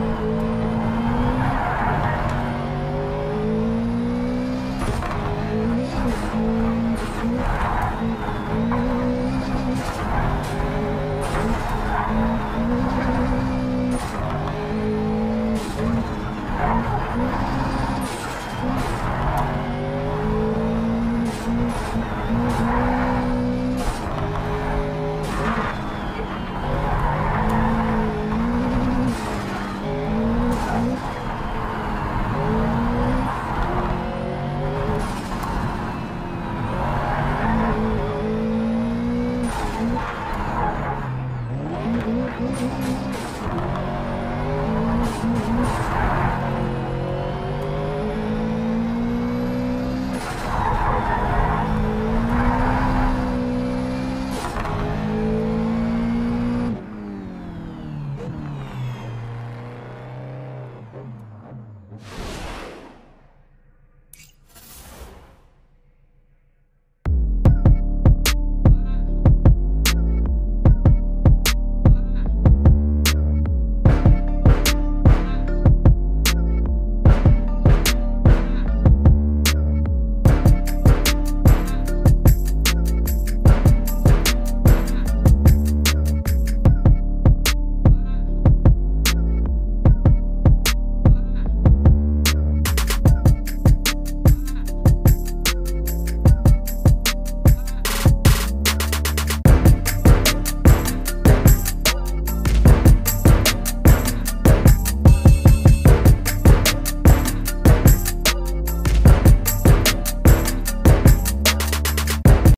Música